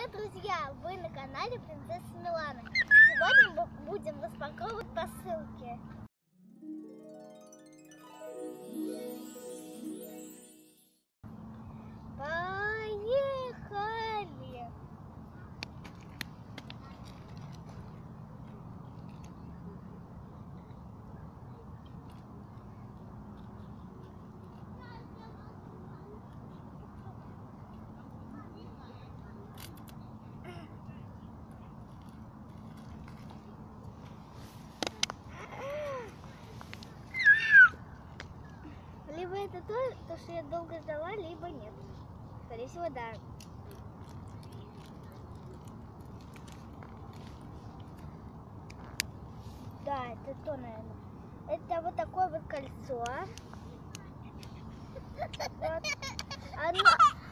Привет, друзья! Вы на канале Принцесса Милана. Сегодня мы будем распаковывать посылки. То, то, что я долго ждала, либо нет. Скорее всего, да. Да, это то, наверное. Это вот такое вот кольцо. Вот. Оно,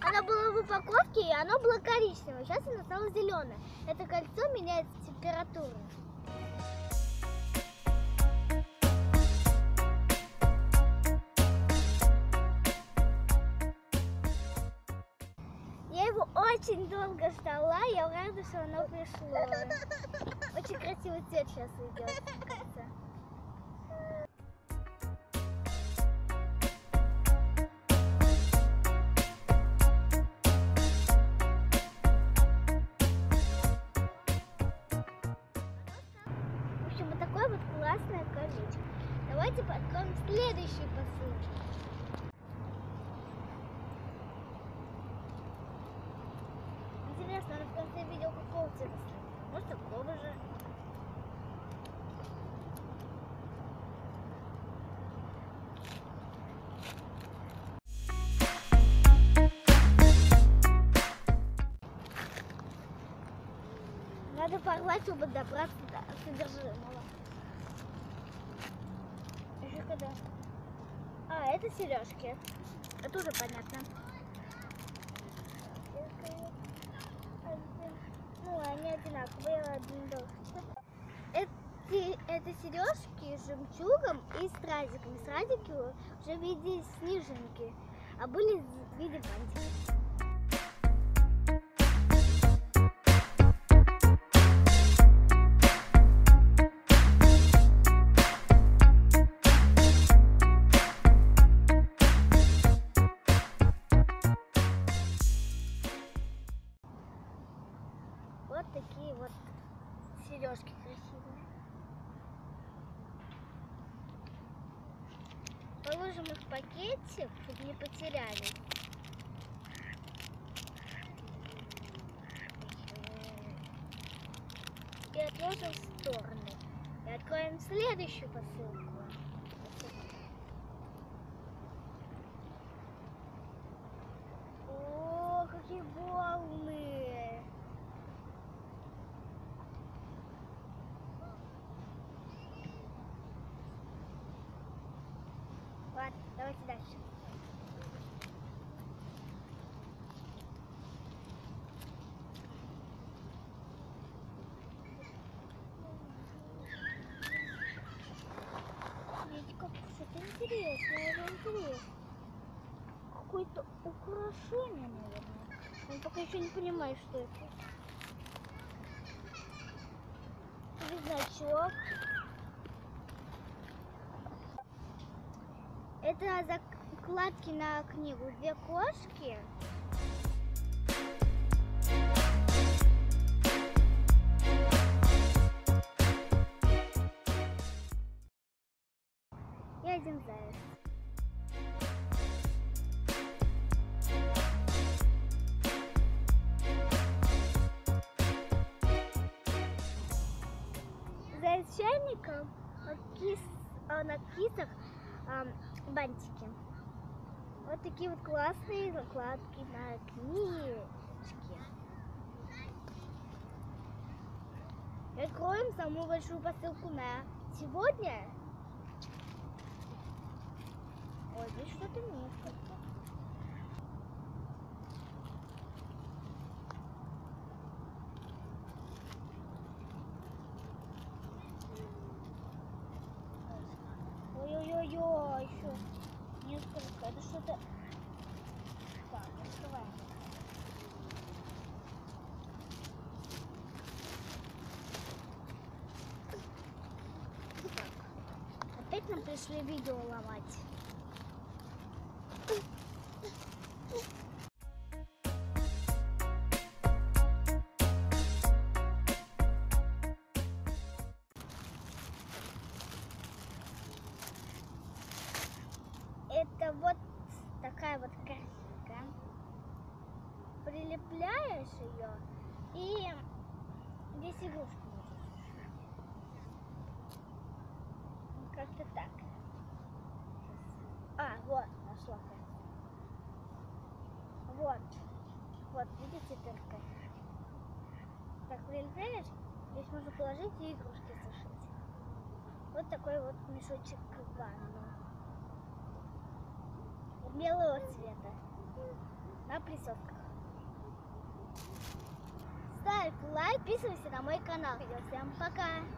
оно было в упаковке, и оно было коричневое. Сейчас оно стало зеленое. Это кольцо меняет температуру. Его очень долго ждала, я рада, что оно пришло. Очень красивый цвет сейчас идет. В общем, вот такое вот классное колечко. Давайте откроем следующую посылку. Надо порвать, чтобы добраться до содержимого. Еще когда? А, это сережки. Это уже понятно. Ну, они одинаковые, один должен. Эти, это сережки с жемчугом и стразиками. Стразики уже в виде снежинки, а были в виде бантика. Положим их в пакетик, чтобы не потерялись. И отложим в сторону. И откроем следующую посылку. Давайте дальше. Видите, как что-то интересное, это интересно. Какое-то украшение, наверное. Я пока еще не понимаю, что это. Значок. Это закладки на книгу. Две кошки. И один заяц. Заяц чайником, а а на кисах бантики. Вот такие вот классные закладки на книжки. Откроем самую большую посылку на сегодня. Ой, здесь что-то нет. было еще несколько. Это что-то... Так, открываем. Так. Опять нам пришли видео ломать. Прилепляешь ее и здесь игрушку Как-то так. А, вот, нашла. Вот. Вот, видите дырка? Так прилепляешь, здесь можно положить и игрушки сушить. Вот такой вот мешочек к ванну. Белого цвета. На присосках. Ставь лайк, подписывайся на мой канал. Всем пока!